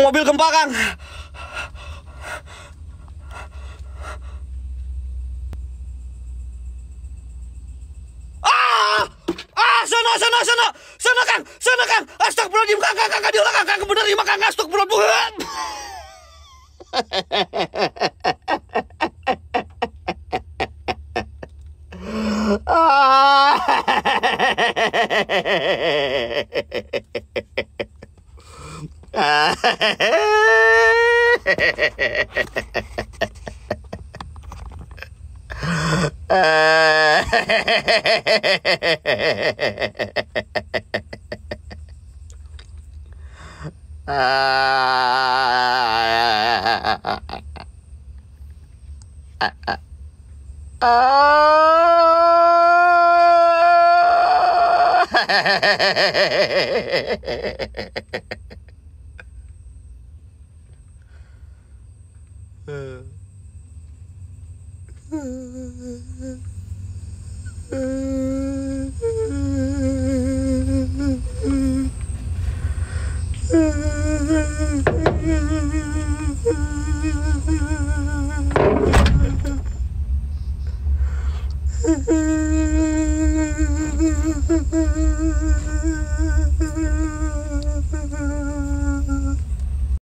Kang mobil gempa Kang. Ah! Ah, sana sana sana. Sana Kang, sana Kang. Astagfirullahalazim Kang, Kang, Kang, kang diulang Kang, Kang lima Kang astagfirullah. Ah. Ah! Uh-uh.